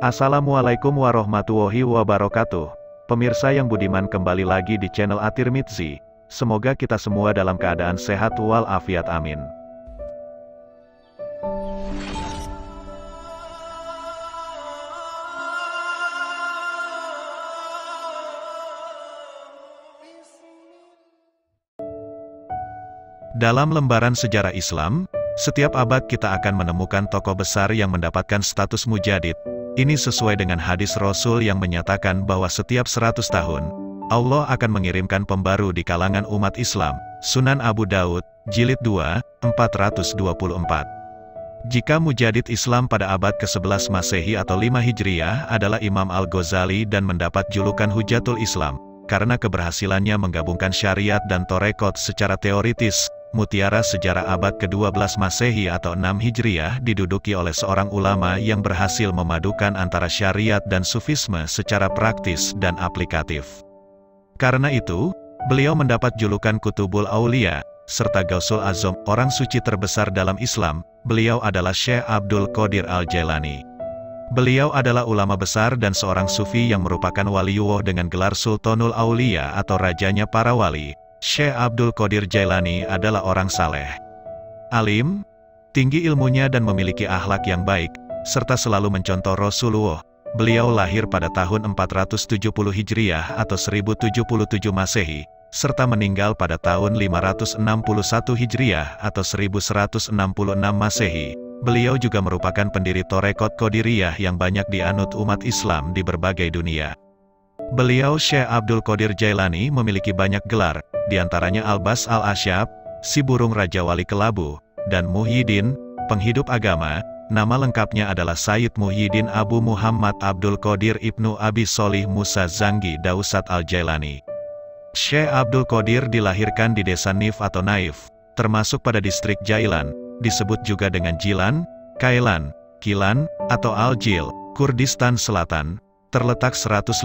Assalamualaikum warahmatullahi wabarakatuh. Pemirsa yang budiman kembali lagi di channel Atir Mitzi. Semoga kita semua dalam keadaan sehat walafiat amin. Dalam lembaran sejarah Islam, setiap abad kita akan menemukan tokoh besar yang mendapatkan status mujadid. Ini sesuai dengan hadis Rasul yang menyatakan bahwa setiap 100 tahun, Allah akan mengirimkan pembaru di kalangan umat Islam. Sunan Abu Daud, Jilid 2, 424. Jika mujadid Islam pada abad ke-11 Masehi atau 5 Hijriah adalah Imam Al-Ghazali dan mendapat julukan Hujatul Islam, karena keberhasilannya menggabungkan syariat dan torekot secara teoritis, Mutiara sejarah abad ke-12 Masehi atau 6 Hijriah diduduki oleh seorang ulama yang berhasil memadukan antara syariat dan sufisme secara praktis dan aplikatif. Karena itu, beliau mendapat julukan Kutubul Aulia, serta Gausul Azam, orang suci terbesar dalam Islam, beliau adalah Syekh Abdul Qadir Al-Jailani. Beliau adalah ulama besar dan seorang sufi yang merupakan waliullah dengan gelar Sultanul Aulia atau rajanya para wali, Syekh Abdul Qadir Jailani adalah orang saleh. Alim, tinggi ilmunya dan memiliki akhlak yang baik, serta selalu mencontoh Rasulullah. Beliau lahir pada tahun 470 Hijriah atau 1077 Masehi, serta meninggal pada tahun 561 Hijriah atau 1166 Masehi. Beliau juga merupakan pendiri Torekot Qadiriyah yang banyak dianut umat Islam di berbagai dunia. Beliau Syekh Abdul Qadir Jailani memiliki banyak gelar, di antaranya Albas al-Asyab, si burung Raja Wali Kelabu, dan Muhyiddin, penghidup agama, nama lengkapnya adalah Sayyid Muhyiddin Abu Muhammad Abdul Qadir Ibnu Abi Solih Musa Zangi Dausat al-Jailani. Syekh Abdul Qadir dilahirkan di desa Nif atau Naif, termasuk pada distrik Jailan, disebut juga dengan Jilan, Kailan, Kilan, atau Al-Jil, Kurdistan Selatan, terletak 150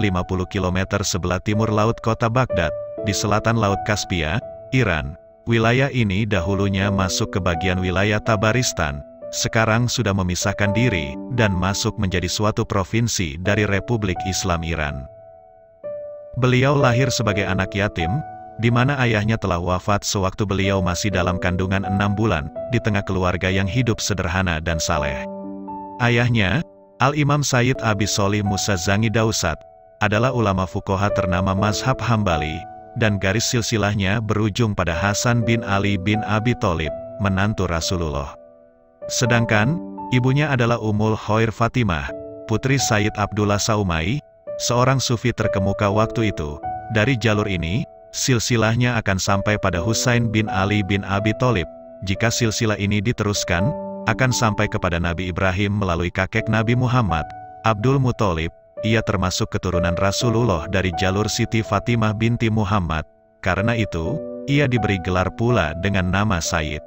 km sebelah timur laut kota Baghdad, di selatan Laut Kaspia, Iran. Wilayah ini dahulunya masuk ke bagian wilayah Tabaristan, sekarang sudah memisahkan diri, dan masuk menjadi suatu provinsi dari Republik Islam Iran. Beliau lahir sebagai anak yatim, di mana ayahnya telah wafat sewaktu beliau masih dalam kandungan enam bulan, di tengah keluarga yang hidup sederhana dan saleh. Ayahnya, Al-Imam Sayyid Abi Solih Musa Zangi Dausat, adalah ulama fukoha ternama Mazhab Hambali, dan garis silsilahnya berujung pada Hasan bin Ali bin Abi Thalib, menantu Rasulullah. Sedangkan, ibunya adalah Umul Khair Fatimah, putri Sayyid Abdullah Saumai, seorang sufi terkemuka waktu itu. Dari jalur ini, silsilahnya akan sampai pada Husain bin Ali bin Abi Thalib. Jika silsilah ini diteruskan, akan sampai kepada Nabi Ibrahim melalui kakek Nabi Muhammad, Abdul Muthalib, ia termasuk keturunan Rasulullah dari jalur Siti Fatimah binti Muhammad. Karena itu, ia diberi gelar pula dengan nama Said.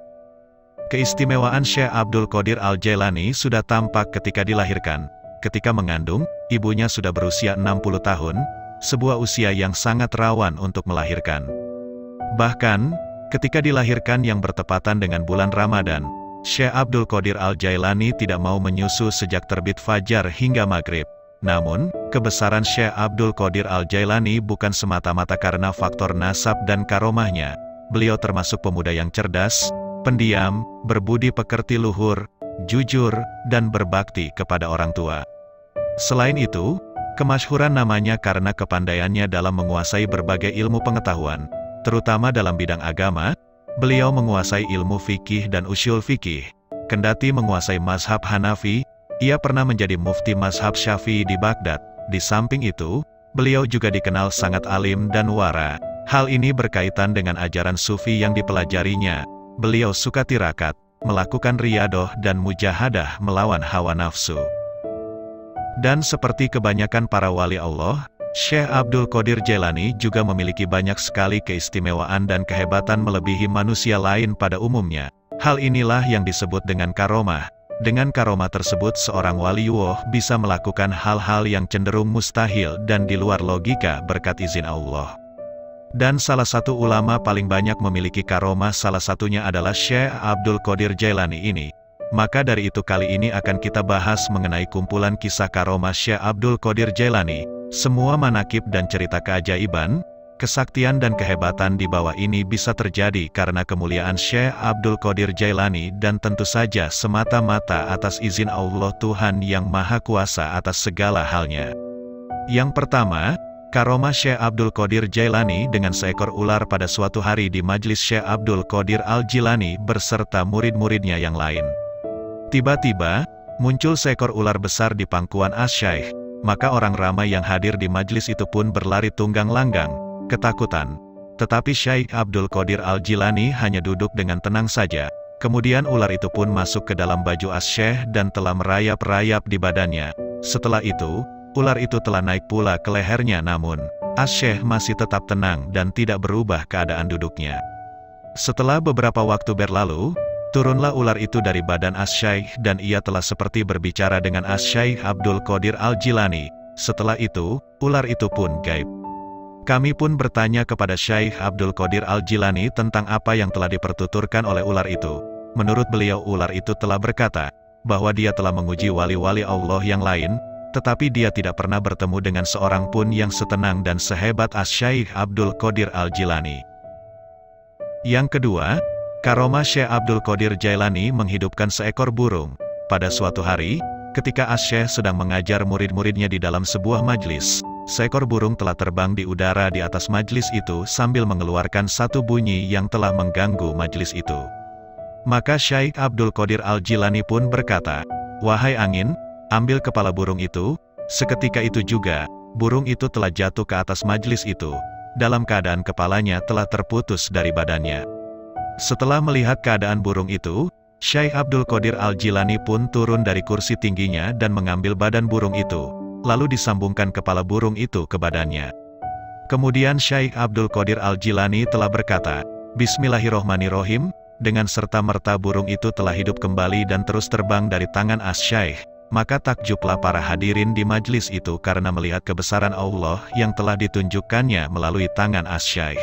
Keistimewaan Syekh Abdul Qadir Al-Jailani sudah tampak ketika dilahirkan. Ketika mengandung, ibunya sudah berusia 60 tahun, sebuah usia yang sangat rawan untuk melahirkan. Bahkan, ketika dilahirkan yang bertepatan dengan bulan Ramadan, Syekh Abdul Qadir Al-Jailani tidak mau menyusu sejak terbit fajar hingga maghrib. Namun, kebesaran Syekh Abdul Qadir Al-Jailani bukan semata-mata karena faktor nasab dan karomahnya. Beliau termasuk pemuda yang cerdas, pendiam, berbudi pekerti luhur, jujur, dan berbakti kepada orang tua. Selain itu, kemasyhuran namanya karena kepandaiannya dalam menguasai berbagai ilmu pengetahuan, terutama dalam bidang agama, beliau menguasai ilmu fikih dan usyul fikih, kendati menguasai mazhab Hanafi, ia pernah menjadi mufti mazhab syafi'i di Baghdad. Di samping itu, beliau juga dikenal sangat alim dan wara. Hal ini berkaitan dengan ajaran sufi yang dipelajarinya. Beliau suka tirakat, melakukan riadoh dan mujahadah melawan hawa nafsu. Dan seperti kebanyakan para wali Allah, Syekh Abdul Qadir Jailani juga memiliki banyak sekali keistimewaan dan kehebatan melebihi manusia lain pada umumnya. Hal inilah yang disebut dengan karomah. Dengan karoma tersebut seorang waliullah bisa melakukan hal-hal yang cenderung mustahil dan di luar logika berkat izin Allah. Dan salah satu ulama paling banyak memiliki karoma salah satunya adalah Syekh Abdul Qadir Jailani ini. Maka dari itu kali ini akan kita bahas mengenai kumpulan kisah karomah Syekh Abdul Qadir Jailani. Semua manakib dan cerita keajaiban, kesaktian dan kehebatan di bawah ini bisa terjadi karena kemuliaan Syekh Abdul Qadir Jailani dan tentu saja semata-mata atas izin Allah Tuhan yang Maha Kuasa atas segala halnya. Yang pertama, Karomah Syekh Abdul Qadir Jailani dengan seekor ular pada suatu hari di majlis Syekh Abdul Qadir Al-Jilani beserta murid-muridnya yang lain. Tiba-tiba, muncul seekor ular besar di pangkuan As-Syaikh, maka orang ramai yang hadir di majlis itu pun berlari tunggang langgang, ketakutan. Tetapi Syekh Abdul Qadir Al-Jilani hanya duduk dengan tenang saja. Kemudian ular itu pun masuk ke dalam baju As-Syaikh dan telah merayap-rayap di badannya. Setelah itu, ular itu telah naik pula ke lehernya namun, As-Syaikh masih tetap tenang dan tidak berubah keadaan duduknya. Setelah beberapa waktu berlalu, Turunlah ular itu dari badan As-Syaikh dan ia telah seperti berbicara dengan As-Syaikh Abdul Qadir Al-Jilani. Setelah itu, ular itu pun gaib. Kami pun bertanya kepada Syaikh Abdul Qadir Al-Jilani tentang apa yang telah dipertuturkan oleh ular itu. Menurut beliau ular itu telah berkata, bahwa dia telah menguji wali-wali Allah yang lain, tetapi dia tidak pernah bertemu dengan seorang pun yang setenang dan sehebat As-Syaikh Abdul Qadir Al-Jilani. Yang kedua, Karomah Syekh Abdul Qadir Jailani menghidupkan seekor burung. Pada suatu hari, ketika Asyeh sedang mengajar murid-muridnya di dalam sebuah majlis, seekor burung telah terbang di udara di atas majlis itu sambil mengeluarkan satu bunyi yang telah mengganggu majlis itu. Maka Syekh Abdul Qadir Al-Jilani pun berkata, Wahai angin, ambil kepala burung itu, seketika itu juga, burung itu telah jatuh ke atas majlis itu, dalam keadaan kepalanya telah terputus dari badannya. Setelah melihat keadaan burung itu, Syekh Abdul Qadir Al-Jilani pun turun dari kursi tingginya dan mengambil badan burung itu, lalu disambungkan kepala burung itu ke badannya. Kemudian Syekh Abdul Qadir Al-Jilani telah berkata, Bismillahirrohmanirrohim, dengan serta-merta burung itu telah hidup kembali dan terus terbang dari tangan As-Syaikh, maka takjublah para hadirin di majlis itu karena melihat kebesaran Allah yang telah ditunjukkannya melalui tangan As-Syaikh.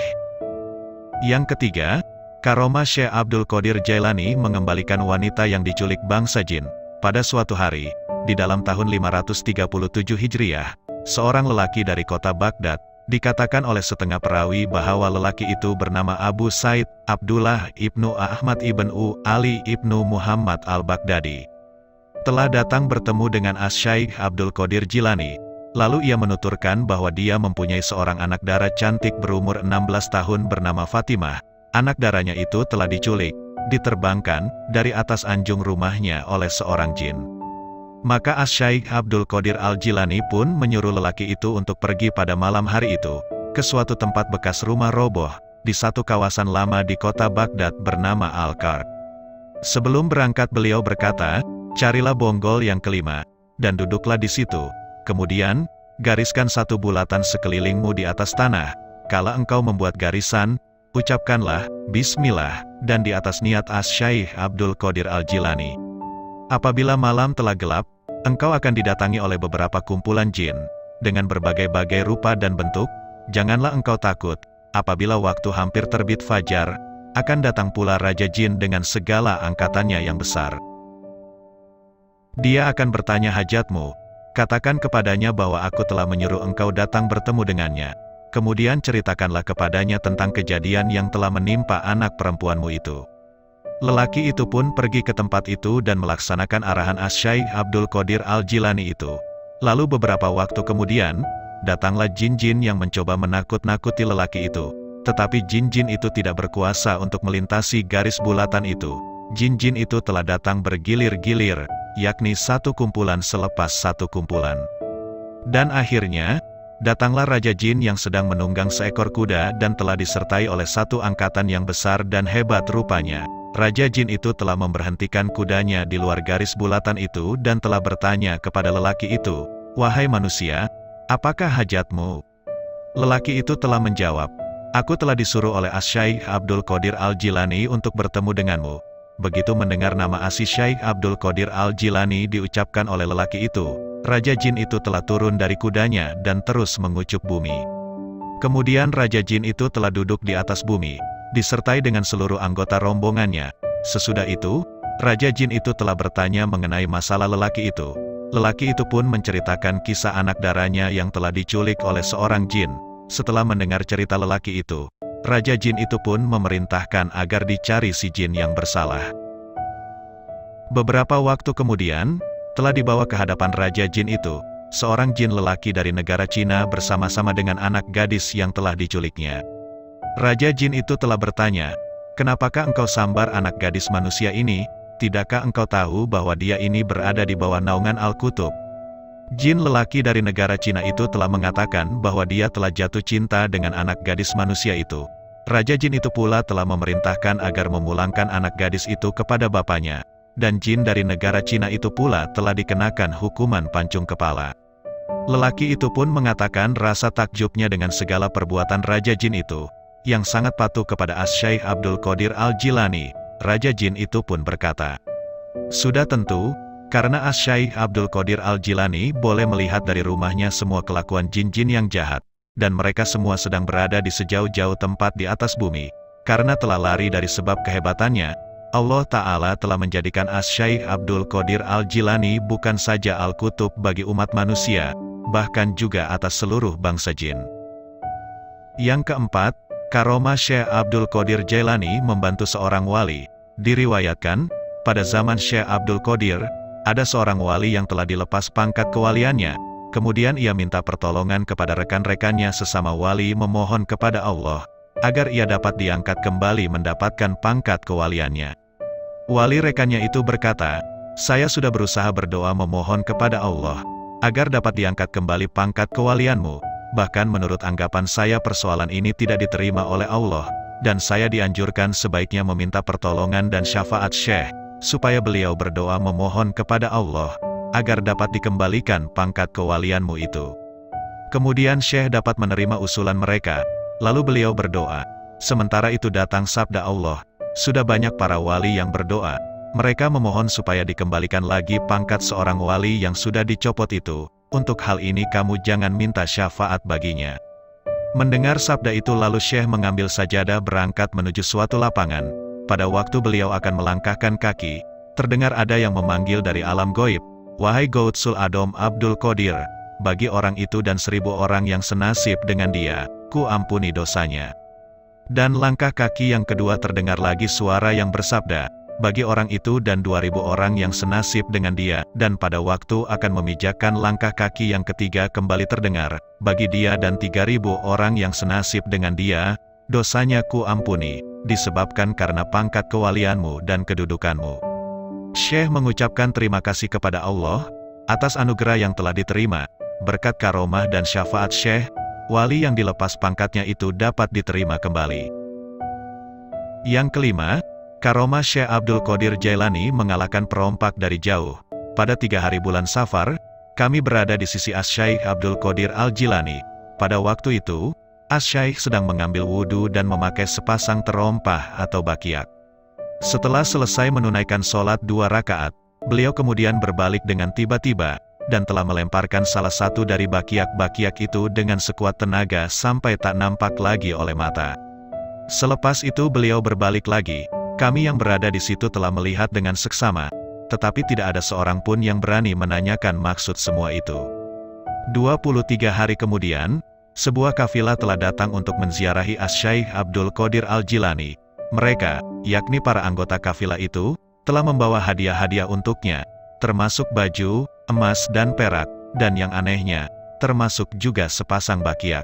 Yang ketiga, Karomah Syekh Abdul Qadir Jailani mengembalikan wanita yang diculik bangsa jin. Pada suatu hari, di dalam tahun 537 Hijriah, seorang lelaki dari kota Baghdad, dikatakan oleh setengah perawi bahwa lelaki itu bernama Abu Said, Abdullah ibnu Ahmad ibn U, Ali ibnu Muhammad al-Baghdadi. Telah datang bertemu dengan As-Syaikh Abdul Qadir Jilani, lalu ia menuturkan bahwa dia mempunyai seorang anak darah cantik berumur 16 tahun bernama Fatimah, Anak darahnya itu telah diculik, diterbangkan, dari atas anjung rumahnya oleh seorang jin. Maka As-Syaikh Abdul Qadir Al-Jilani pun menyuruh lelaki itu untuk pergi pada malam hari itu, ke suatu tempat bekas rumah roboh, di satu kawasan lama di kota Baghdad bernama Al-Kar. Sebelum berangkat beliau berkata, carilah bonggol yang kelima, dan duduklah di situ. Kemudian, gariskan satu bulatan sekelilingmu di atas tanah. Kala engkau membuat garisan, Ucapkanlah, Bismillah, dan di atas niat As-Syaikh Abdul Qadir Al-Jilani. Apabila malam telah gelap, engkau akan didatangi oleh beberapa kumpulan jin, dengan berbagai-bagai rupa dan bentuk, janganlah engkau takut, apabila waktu hampir terbit fajar, akan datang pula Raja Jin dengan segala angkatannya yang besar. Dia akan bertanya hajatmu, katakan kepadanya bahwa aku telah menyuruh engkau datang bertemu dengannya. Kemudian ceritakanlah kepadanya tentang kejadian yang telah menimpa anak perempuanmu itu. Lelaki itu pun pergi ke tempat itu dan melaksanakan arahan Asyaih Abdul Qadir Al-Jilani itu. Lalu beberapa waktu kemudian, datanglah jin-jin yang mencoba menakut-nakuti lelaki itu. Tetapi jin-jin itu tidak berkuasa untuk melintasi garis bulatan itu. Jin-jin itu telah datang bergilir-gilir, yakni satu kumpulan selepas satu kumpulan. Dan akhirnya, Datanglah Raja Jin yang sedang menunggang seekor kuda dan telah disertai oleh satu angkatan yang besar dan hebat rupanya. Raja Jin itu telah memberhentikan kudanya di luar garis bulatan itu dan telah bertanya kepada lelaki itu, Wahai manusia, apakah hajatmu? Lelaki itu telah menjawab, Aku telah disuruh oleh Asyaikh Abdul Qadir Al-Jilani untuk bertemu denganmu. Begitu mendengar nama Asy Syaikh Abdul Qadir Al-Jilani diucapkan oleh lelaki itu, Raja Jin itu telah turun dari kudanya dan terus mengucup bumi. Kemudian Raja Jin itu telah duduk di atas bumi, disertai dengan seluruh anggota rombongannya. Sesudah itu, Raja Jin itu telah bertanya mengenai masalah lelaki itu. Lelaki itu pun menceritakan kisah anak darahnya yang telah diculik oleh seorang jin. Setelah mendengar cerita lelaki itu, Raja Jin itu pun memerintahkan agar dicari si jin yang bersalah. Beberapa waktu kemudian, telah dibawa ke hadapan Raja Jin itu, seorang jin lelaki dari negara Cina bersama-sama dengan anak gadis yang telah diculiknya. Raja Jin itu telah bertanya, Kenapakah engkau sambar anak gadis manusia ini? Tidakkah engkau tahu bahwa dia ini berada di bawah naungan Al-Kutub? Jin lelaki dari negara Cina itu telah mengatakan bahwa dia telah jatuh cinta dengan anak gadis manusia itu. Raja Jin itu pula telah memerintahkan agar memulangkan anak gadis itu kepada bapaknya. Dan Jin dari negara Cina itu pula telah dikenakan hukuman pancung kepala. Lelaki itu pun mengatakan rasa takjubnya dengan segala perbuatan Raja Jin itu, yang sangat patuh kepada As-Syaikh Abdul Qadir Al-Jilani, Raja Jin itu pun berkata, Sudah tentu, karena As-Syaikh Abdul Qadir Al-Jilani boleh melihat dari rumahnya semua kelakuan jin-jin yang jahat, dan mereka semua sedang berada di sejauh-jauh tempat di atas bumi, karena telah lari dari sebab kehebatannya, Allah Ta'ala telah menjadikan As-Syaikh Abdul Qadir Al-Jilani bukan saja Al-Kutub bagi umat manusia, bahkan juga atas seluruh bangsa jin. Yang keempat, Karoma Syekh Abdul Qadir Jailani membantu seorang wali. Diriwayatkan, pada zaman Syekh Abdul Qadir, ada seorang wali yang telah dilepas pangkat kewaliannya. Kemudian ia minta pertolongan kepada rekan-rekannya sesama wali memohon kepada Allah, agar ia dapat diangkat kembali mendapatkan pangkat kewaliannya. Wali rekannya itu berkata, saya sudah berusaha berdoa memohon kepada Allah, agar dapat diangkat kembali pangkat kewalianmu, Bahkan menurut anggapan saya persoalan ini tidak diterima oleh Allah, dan saya dianjurkan sebaiknya meminta pertolongan dan syafaat Syekh, supaya beliau berdoa memohon kepada Allah, agar dapat dikembalikan pangkat kewalianmu itu. Kemudian Syekh dapat menerima usulan mereka, lalu beliau berdoa. Sementara itu datang sabda Allah, sudah banyak para wali yang berdoa, mereka memohon supaya dikembalikan lagi pangkat seorang wali yang sudah dicopot itu, untuk hal ini kamu jangan minta syafaat baginya. Mendengar sabda itu lalu Syekh mengambil sajadah berangkat menuju suatu lapangan. Pada waktu beliau akan melangkahkan kaki, terdengar ada yang memanggil dari alam goib, Wahai Gautsul Adom Abdul Qadir, bagi orang itu dan seribu orang yang senasib dengan dia, ku ampuni dosanya. Dan langkah kaki yang kedua terdengar lagi suara yang bersabda, bagi orang itu dan 2000 orang yang senasib dengan dia, dan pada waktu akan memijakkan langkah kaki yang ketiga kembali terdengar, bagi dia dan 3000 orang yang senasib dengan dia, dosanya ku ampuni, disebabkan karena pangkat kewalianmu dan kedudukanmu. Syekh mengucapkan terima kasih kepada Allah, atas anugerah yang telah diterima, berkat karomah dan syafaat Syekh, wali yang dilepas pangkatnya itu dapat diterima kembali. Yang kelima, Karoma Syekh Abdul Qadir Jailani mengalahkan perompak dari jauh. Pada tiga hari bulan Safar, kami berada di sisi As-Syaikh Abdul Qadir Al-Jilani. Pada waktu itu, As-Syaikh sedang mengambil wudhu dan memakai sepasang terompah atau bakiak. Setelah selesai menunaikan sholat dua rakaat, beliau kemudian berbalik dengan tiba-tiba, dan telah melemparkan salah satu dari bakiak-bakiak itu dengan sekuat tenaga sampai tak nampak lagi oleh mata. Selepas itu beliau berbalik lagi, kami yang berada di situ telah melihat dengan seksama, tetapi tidak ada seorang pun yang berani menanyakan maksud semua itu. 23 hari kemudian, sebuah kafilah telah datang untuk menziarahi As-Syaikh Abdul Qadir Al-Jilani. Mereka, yakni para anggota kafilah itu, telah membawa hadiah-hadiah untuknya, termasuk baju, emas dan perak, dan yang anehnya, termasuk juga sepasang bakiak.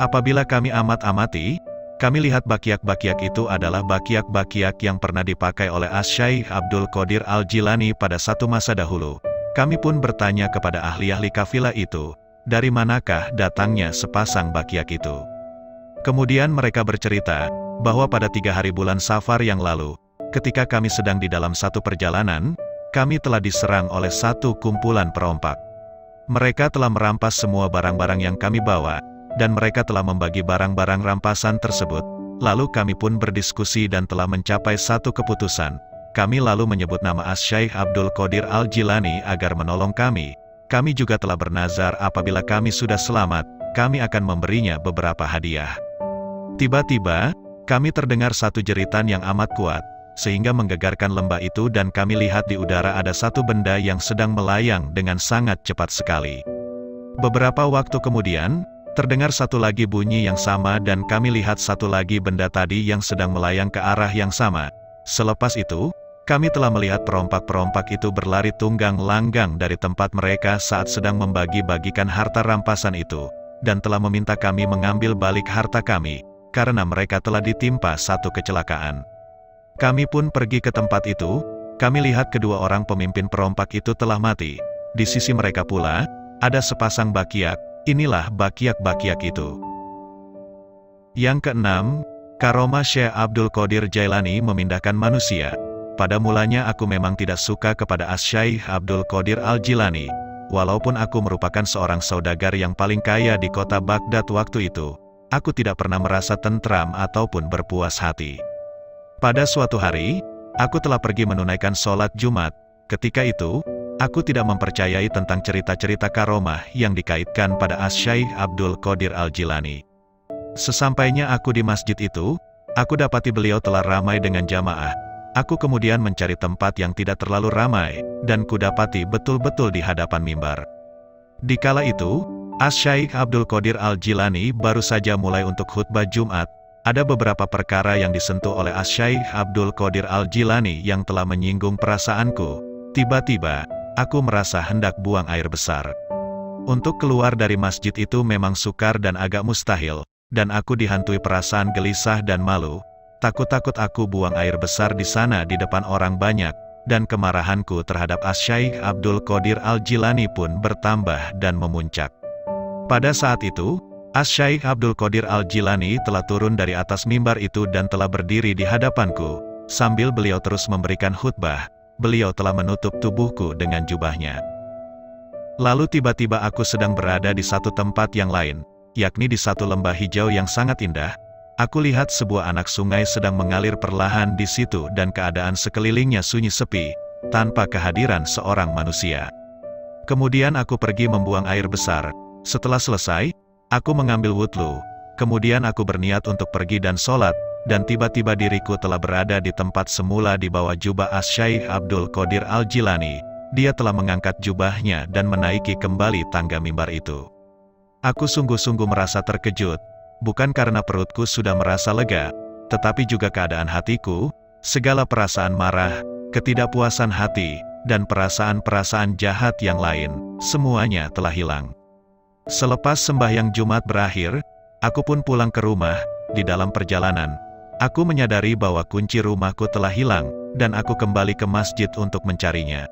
Apabila kami amat-amati, kami lihat bakiak-bakiak itu adalah bakiak-bakiak yang pernah dipakai oleh Asyaih Abdul Qadir Al-Jilani pada satu masa dahulu. Kami pun bertanya kepada ahli-ahli kafilah itu, dari manakah datangnya sepasang bakiak itu. Kemudian mereka bercerita, bahwa pada tiga hari bulan safar yang lalu, ketika kami sedang di dalam satu perjalanan, kami telah diserang oleh satu kumpulan perompak. Mereka telah merampas semua barang-barang yang kami bawa, dan mereka telah membagi barang-barang rampasan tersebut. Lalu kami pun berdiskusi dan telah mencapai satu keputusan. Kami lalu menyebut nama As-Syaikh Abdul Qadir Al-Jilani agar menolong kami. Kami juga telah bernazar apabila kami sudah selamat, kami akan memberinya beberapa hadiah. Tiba-tiba, kami terdengar satu jeritan yang amat kuat. sehingga menggegarkan lembah itu dan kami lihat di udara ada satu benda yang sedang melayang dengan sangat cepat sekali. Beberapa waktu kemudian, terdengar satu lagi bunyi yang sama dan kami lihat satu lagi benda tadi yang sedang melayang ke arah yang sama. Selepas itu, kami telah melihat perompak-perompak itu berlari tunggang langgang dari tempat mereka saat sedang membagi-bagikan harta rampasan itu, dan telah meminta kami mengambil balik harta kami, karena mereka telah ditimpa satu kecelakaan. Kami pun pergi ke tempat itu, kami lihat kedua orang pemimpin perompak itu telah mati. Di sisi mereka pula, ada sepasang bakiak, inilah bakiak-bakiak itu. Yang keenam, Karoma Syekh Abdul Qadir Jailani memindahkan manusia. Pada mulanya aku memang tidak suka kepada Asyaih Abdul Qadir Al-Jilani, walaupun aku merupakan seorang saudagar yang paling kaya di kota Baghdad waktu itu, aku tidak pernah merasa tentram ataupun berpuas hati. Pada suatu hari, aku telah pergi menunaikan sholat Jumat. Ketika itu, aku tidak mempercayai tentang cerita-cerita karomah yang dikaitkan pada Asyaih Abdul Qadir Al-Jilani. Sesampainya aku di masjid itu, aku dapati beliau telah ramai dengan jamaah. Aku kemudian mencari tempat yang tidak terlalu ramai, dan kudapati betul-betul di hadapan mimbar. Di kala itu, Asyaih Abdul Qadir Al-Jilani baru saja mulai untuk khutbah Jumat, ada beberapa perkara yang disentuh oleh Asyaih Abdul Qadir Al-Jilani yang telah menyinggung perasaanku. Tiba-tiba, aku merasa hendak buang air besar. Untuk keluar dari masjid itu memang sukar dan agak mustahil, dan aku dihantui perasaan gelisah dan malu. Takut-takut aku buang air besar di sana di depan orang banyak, dan kemarahanku terhadap Asyaih Abdul Qadir Al-Jilani pun bertambah dan memuncak. Pada saat itu, Asyaikh Abdul Qadir Al-Jilani telah turun dari atas mimbar itu dan telah berdiri di hadapanku. Sambil beliau terus memberikan khutbah, beliau telah menutup tubuhku dengan jubahnya. Lalu tiba-tiba aku sedang berada di satu tempat yang lain, yakni di satu lembah hijau yang sangat indah. Aku lihat sebuah anak sungai sedang mengalir perlahan di situ dan keadaan sekelilingnya sunyi sepi, tanpa kehadiran seorang manusia. Kemudian aku pergi membuang air besar. Setelah selesai, Aku mengambil wudhu, kemudian aku berniat untuk pergi dan sholat, dan tiba-tiba diriku telah berada di tempat semula di bawah jubah Asyaih Abdul Qadir Al-Jilani. Dia telah mengangkat jubahnya dan menaiki kembali tangga mimbar itu. Aku sungguh-sungguh merasa terkejut, bukan karena perutku sudah merasa lega, tetapi juga keadaan hatiku, segala perasaan marah, ketidakpuasan hati, dan perasaan-perasaan jahat yang lain, semuanya telah hilang. Selepas sembahyang Jumat berakhir, aku pun pulang ke rumah, di dalam perjalanan. Aku menyadari bahwa kunci rumahku telah hilang, dan aku kembali ke masjid untuk mencarinya.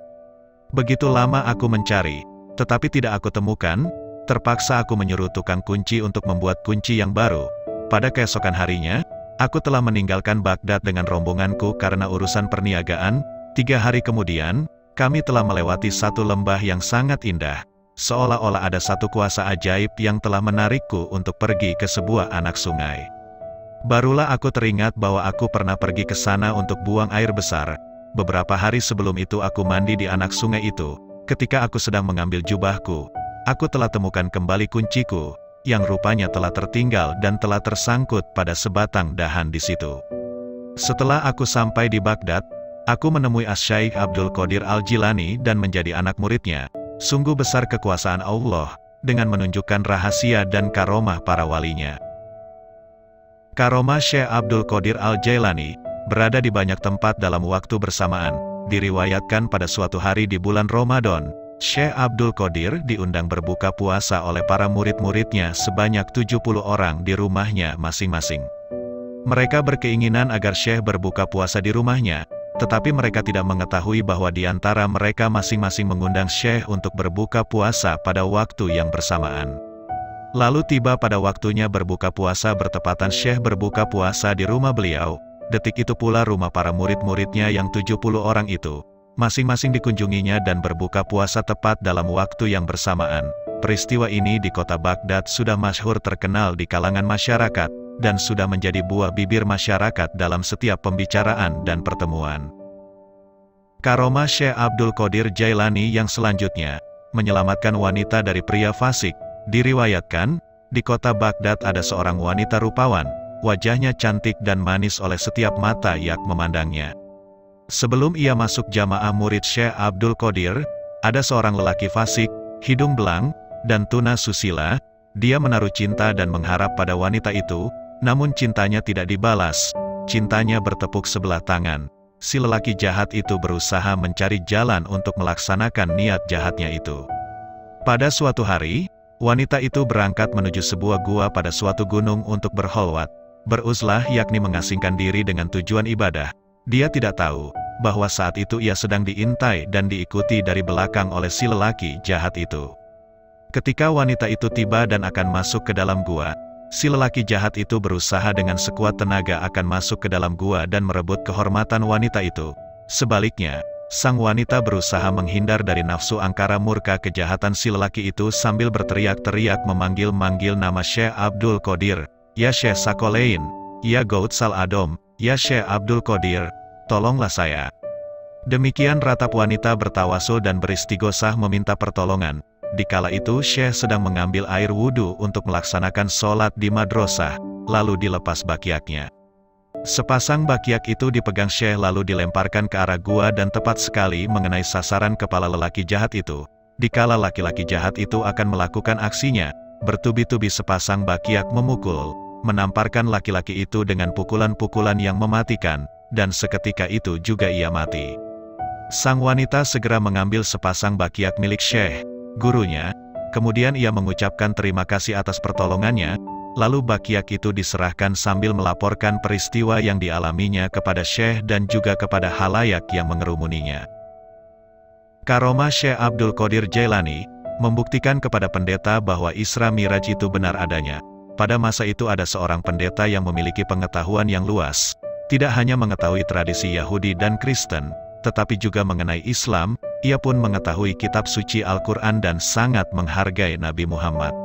Begitu lama aku mencari, tetapi tidak aku temukan, terpaksa aku menyuruh tukang kunci untuk membuat kunci yang baru. Pada keesokan harinya, aku telah meninggalkan Baghdad dengan rombonganku karena urusan perniagaan, tiga hari kemudian, kami telah melewati satu lembah yang sangat indah, seolah-olah ada satu kuasa ajaib yang telah menarikku untuk pergi ke sebuah anak sungai. Barulah aku teringat bahwa aku pernah pergi ke sana untuk buang air besar. Beberapa hari sebelum itu aku mandi di anak sungai itu. Ketika aku sedang mengambil jubahku, aku telah temukan kembali kunciku, yang rupanya telah tertinggal dan telah tersangkut pada sebatang dahan di situ. Setelah aku sampai di Baghdad, aku menemui Asyaikh Abdul Qadir Al-Jilani dan menjadi anak muridnya. Sungguh besar kekuasaan Allah, dengan menunjukkan rahasia dan karomah para walinya. Karomah Syekh Abdul Qadir Al-Jailani, berada di banyak tempat dalam waktu bersamaan, diriwayatkan pada suatu hari di bulan Ramadan, Syekh Abdul Qadir diundang berbuka puasa oleh para murid-muridnya sebanyak 70 orang di rumahnya masing-masing. Mereka berkeinginan agar Syekh berbuka puasa di rumahnya, tetapi mereka tidak mengetahui bahwa di antara mereka masing-masing mengundang Syekh untuk berbuka puasa pada waktu yang bersamaan. Lalu tiba pada waktunya berbuka puasa bertepatan Syekh berbuka puasa di rumah beliau, detik itu pula rumah para murid-muridnya yang 70 orang itu, masing-masing dikunjunginya dan berbuka puasa tepat dalam waktu yang bersamaan. Peristiwa ini di kota Baghdad sudah masyhur terkenal di kalangan masyarakat, dan sudah menjadi buah bibir masyarakat dalam setiap pembicaraan dan pertemuan. Karoma Syekh Abdul Qadir Jailani yang selanjutnya, menyelamatkan wanita dari pria fasik, diriwayatkan, di kota Baghdad ada seorang wanita rupawan, wajahnya cantik dan manis oleh setiap mata yang memandangnya. Sebelum ia masuk jamaah murid Syekh Abdul Qadir, ada seorang lelaki fasik, hidung belang, dan tuna susila, dia menaruh cinta dan mengharap pada wanita itu, namun cintanya tidak dibalas, cintanya bertepuk sebelah tangan. Si lelaki jahat itu berusaha mencari jalan untuk melaksanakan niat jahatnya itu. Pada suatu hari, wanita itu berangkat menuju sebuah gua pada suatu gunung untuk berholwat. Beruzlah yakni mengasingkan diri dengan tujuan ibadah. Dia tidak tahu, bahwa saat itu ia sedang diintai dan diikuti dari belakang oleh si lelaki jahat itu. Ketika wanita itu tiba dan akan masuk ke dalam gua, si lelaki jahat itu berusaha dengan sekuat tenaga akan masuk ke dalam gua dan merebut kehormatan wanita itu. Sebaliknya, sang wanita berusaha menghindar dari nafsu angkara murka kejahatan si lelaki itu sambil berteriak-teriak memanggil-manggil nama Syekh Abdul Qadir, Ya Syekh Sakolein, Ya Gautsal Adom, Ya Syekh Abdul Qadir, tolonglah saya. Demikian ratap wanita bertawasul dan beristigosah meminta pertolongan. Dikala itu Syekh sedang mengambil air wudhu untuk melaksanakan sholat di madrasah, lalu dilepas bakiaknya. Sepasang bakiak itu dipegang Syekh lalu dilemparkan ke arah gua dan tepat sekali mengenai sasaran kepala lelaki jahat itu. Dikala laki-laki jahat itu akan melakukan aksinya, bertubi-tubi sepasang bakiak memukul, menamparkan laki-laki itu dengan pukulan-pukulan yang mematikan, dan seketika itu juga ia mati. Sang wanita segera mengambil sepasang bakiak milik Syekh, gurunya, kemudian ia mengucapkan terima kasih atas pertolongannya, lalu bakiak itu diserahkan sambil melaporkan peristiwa yang dialaminya kepada Syekh dan juga kepada halayak yang mengerumuninya. Karoma Syekh Abdul Qadir Jailani, membuktikan kepada pendeta bahwa Isra Miraj itu benar adanya. Pada masa itu ada seorang pendeta yang memiliki pengetahuan yang luas, tidak hanya mengetahui tradisi Yahudi dan Kristen, tetapi juga mengenai Islam, ia pun mengetahui kitab suci Al-Quran dan sangat menghargai Nabi Muhammad.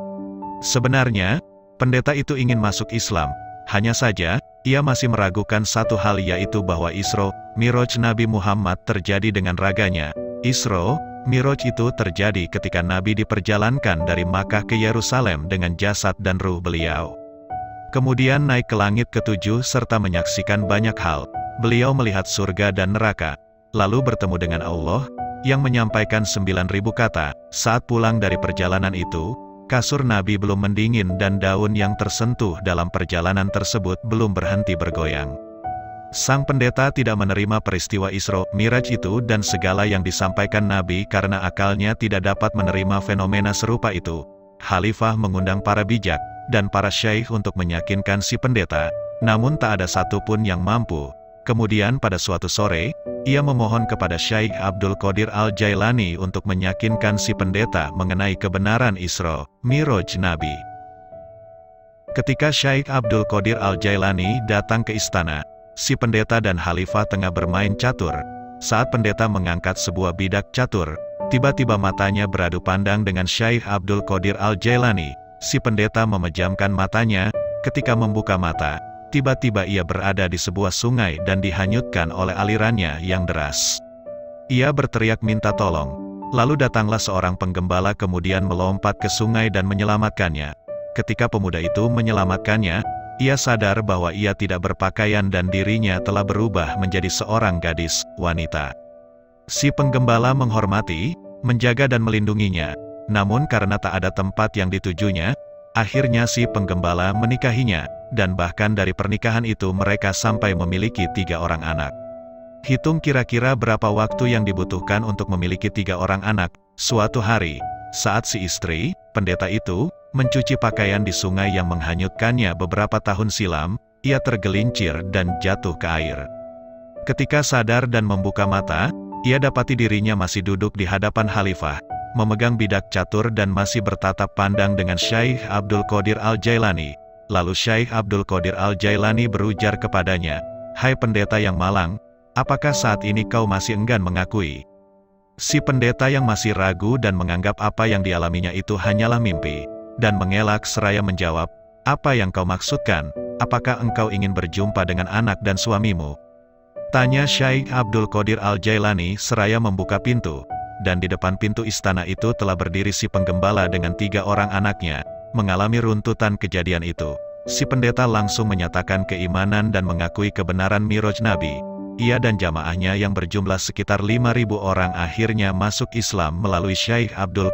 Sebenarnya, pendeta itu ingin masuk Islam, hanya saja, ia masih meragukan satu hal yaitu bahwa Isro, Miroj Nabi Muhammad terjadi dengan raganya. Isro, Miroj itu terjadi ketika Nabi diperjalankan dari Makkah ke Yerusalem dengan jasad dan ruh beliau. Kemudian naik ke langit ketujuh serta menyaksikan banyak hal. Beliau melihat surga dan neraka, lalu bertemu dengan Allah, yang menyampaikan sembilan ribu kata. Saat pulang dari perjalanan itu, kasur Nabi belum mendingin dan daun yang tersentuh dalam perjalanan tersebut belum berhenti bergoyang. Sang pendeta tidak menerima peristiwa Isra Miraj itu dan segala yang disampaikan Nabi karena akalnya tidak dapat menerima fenomena serupa itu. Khalifah mengundang para bijak, dan para syaikh untuk meyakinkan si pendeta, namun tak ada satupun yang mampu. Kemudian pada suatu sore, ia memohon kepada Syaikh Abdul Qadir Al-Jailani untuk meyakinkan si pendeta mengenai kebenaran Isra, Miroj Nabi. Ketika Syaikh Abdul Qadir Al-Jailani datang ke istana, si pendeta dan khalifah tengah bermain catur. Saat pendeta mengangkat sebuah bidak catur, tiba-tiba matanya beradu pandang dengan Syaikh Abdul Qadir Al-Jailani, Si pendeta memejamkan matanya, ketika membuka mata, tiba-tiba ia berada di sebuah sungai dan dihanyutkan oleh alirannya yang deras. Ia berteriak minta tolong, lalu datanglah seorang penggembala kemudian melompat ke sungai dan menyelamatkannya. Ketika pemuda itu menyelamatkannya, ia sadar bahwa ia tidak berpakaian dan dirinya telah berubah menjadi seorang gadis, wanita. Si penggembala menghormati, menjaga dan melindunginya, namun karena tak ada tempat yang ditujunya, akhirnya si penggembala menikahinya, dan bahkan dari pernikahan itu mereka sampai memiliki tiga orang anak. Hitung kira-kira berapa waktu yang dibutuhkan untuk memiliki tiga orang anak, suatu hari, saat si istri, pendeta itu, mencuci pakaian di sungai yang menghanyutkannya beberapa tahun silam, ia tergelincir dan jatuh ke air. Ketika sadar dan membuka mata, ia dapati dirinya masih duduk di hadapan khalifah, memegang bidak catur dan masih bertatap pandang dengan Syaikh Abdul Qadir Al-Jailani. Lalu Syaikh Abdul Qadir Al-Jailani berujar kepadanya, Hai pendeta yang malang, apakah saat ini kau masih enggan mengakui? Si pendeta yang masih ragu dan menganggap apa yang dialaminya itu hanyalah mimpi, dan mengelak seraya menjawab, apa yang kau maksudkan, apakah engkau ingin berjumpa dengan anak dan suamimu? Tanya Syaikh Abdul Qadir Al-Jailani seraya membuka pintu, dan di depan pintu istana itu telah berdiri si penggembala dengan tiga orang anaknya, mengalami runtutan kejadian itu. Si pendeta langsung menyatakan keimanan dan mengakui kebenaran Miroj Nabi. ia dan jamaahnya yang berjumlah sekitar 5.000 orang akhirnya masuk Islam melalui Syekh Abdul